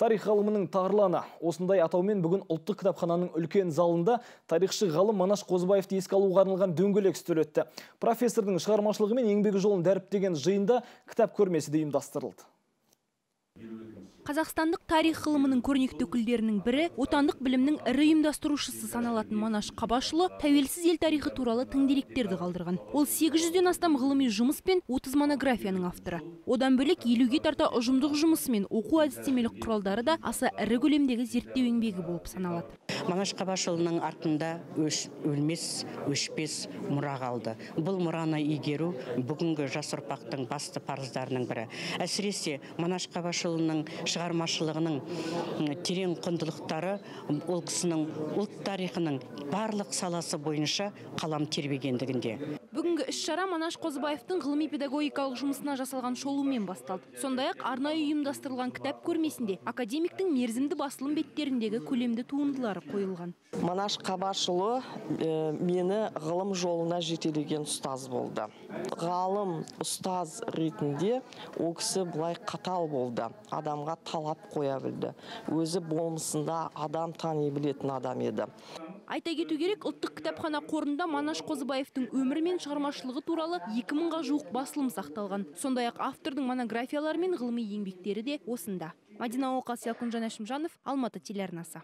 Тарих ғалымының тарланы. Осындай атаумен бүгін ұлттық кітапхананың үлкен залында тарихшы ғалым Манаш Қозыбаевты еске алуға арналған дөңгелек үстел өтті. Профессордың шығармашылығы мен еңбегі жолын дәріптеген жиында кітап көрмесі де ұйымдастырылды. Қазақстандық тарих ғылымының көрнекті өкілдерінің бірі, отандық білімнің ірі ұйымдастырушысы саналатын Манаш Қабашұлы тәуелсіз ел тарихы туралы тың деректерді қалдырған. Ол 800-ден астам ғылыми жұмыс пен 30 монографияның авторы. Одан бөлек елуге тарта ұжымдық жұмысы мен оқу әдістемелік құралдары да аса ірі көлемдегі зерттеу еңбегі болып саналады. Манаш Қабашұлының артында өлмес, өшпес мұра қалды. Бұл мұраны игеру бүгінгі жас ұрпақтың басты парыздарының бірі. Әсіресе Манаш Қабашұлының шығармашылығының терең құндылықтары ол кісінің ұлт тарихының барлық саласы бойынша қалам тербегендігінде. Бүгінгі іс-шара Манаш Қозыбаевтың ғылыми педагогикалық жұмысына жасалған шолумен басталды. Сондай-ақ арнайы ұйымдастырылған кітап көрмесінде академиктің мерзімді басылым беттеріндегі көлемді туындылары қойылған. Манаш Қабашұлы мені ғылым жолына жетелеген ұстаз болды. Ғалым ұстаз ретінде ол кісі былай қатал болды. Адамға талап қоя білді. Өзі болмысында адам тани білетін адам еді. Айта кету керек, ұлттық кітапхана қорында Манаш Қозыбаевтың өмірі мен шығармашылығы туралы 2000-ға жуық басылым сақталған. Сондай-ақ автордың монографиялары мен ғылыми еңбектері де осында. Мадина Оқас, Ялкын Жанашымжанов, Алматы телеарнасы.